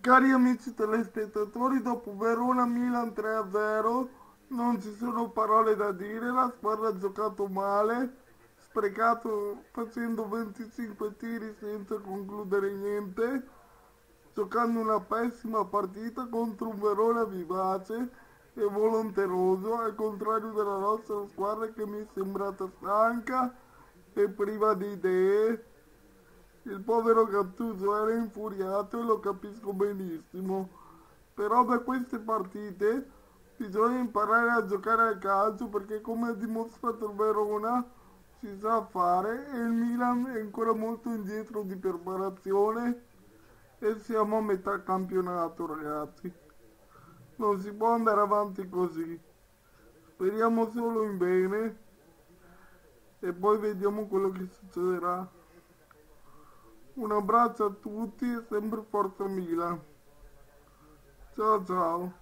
Cari amici telespettatori, dopo Verona Milan 3-0 non ci sono parole da dire, la squadra ha giocato male, sprecato facendo 25 tiri senza concludere niente, giocando una pessima partita contro un Verona vivace e volonteroso, al contrario della nostra squadra che mi è sembrata stanca e priva di idee il povero Gattuso era infuriato e lo capisco benissimo, però da queste partite bisogna imparare a giocare a calcio perché come ha dimostrato il Verona si sa fare e il Milan è ancora molto indietro di preparazione e siamo a metà campionato ragazzi. Non si può andare avanti così. Speriamo solo in bene e poi vediamo quello che succederà. Un abbraccio a tutti sempre Forza Milan. Ciao ciao.